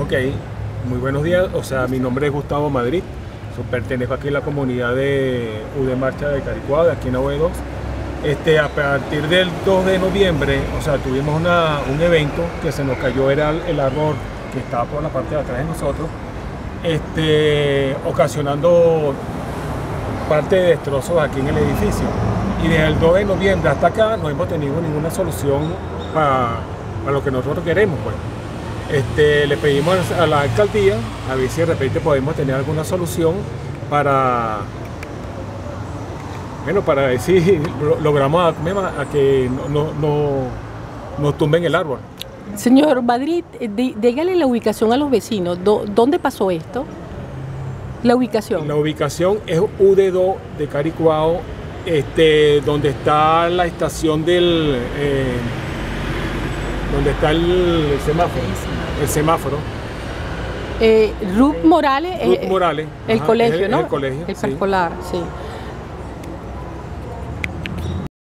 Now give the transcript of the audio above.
Ok, muy buenos días. O sea, mi nombre es Gustavo Madrid. Pertenezco aquí a la comunidad de UD Marcha de Caricuado, de aquí en 2. Este, a partir del 2 de noviembre, o sea, tuvimos una- un evento que se nos cayó, era el, el árbol que estaba por la parte de atrás de nosotros, este, ocasionando parte de destrozos aquí en el edificio. Y desde el 2 de noviembre hasta acá no hemos tenido ninguna solución para, para lo que nosotros queremos. Pues. Este, le pedimos a la alcaldía a ver si de repente podemos tener alguna solución para, bueno, para ver si lo- logramos a, que no, no, no- nos tumben el árbol. Señor Madrid, eh, dí- dígale la ubicación a los vecinos. Do- ¿Dónde pasó esto? La ubicación. La ubicación es UD2 de Caricuao, este, donde está la estación del, eh, donde está el, semáforo, el semáforo, Eh, Ruth Morales. eh, Ruth Morales, El ajá, colegio, es el- ¿no? el colegio, El sí. preescolar, sí.